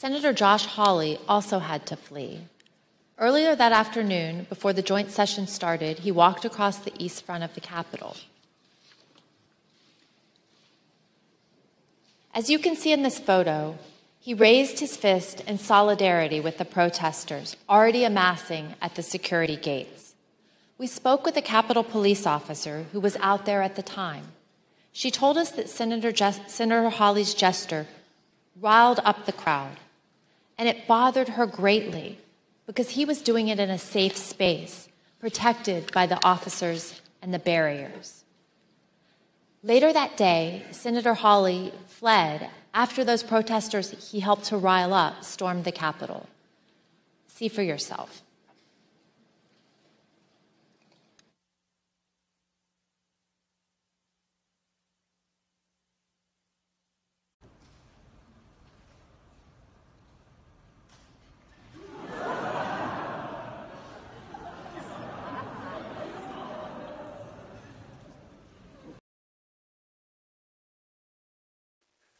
Senator Josh Hawley also had to flee. Earlier that afternoon, before the joint session started, he walked across the east front of the Capitol. As you can see in this photo, he raised his fist in solidarity with the protesters already amassing at the security gates. We spoke with a Capitol police officer who was out there at the time. She told us that Senator, Senator Hawley's gesture riled up the crowd, and it bothered her greatly because he was doing it in a safe space, protected by the officers and the barriers. Later that day, Senator Hawley fled after those protesters he helped to rile up stormed the Capitol. See for yourself.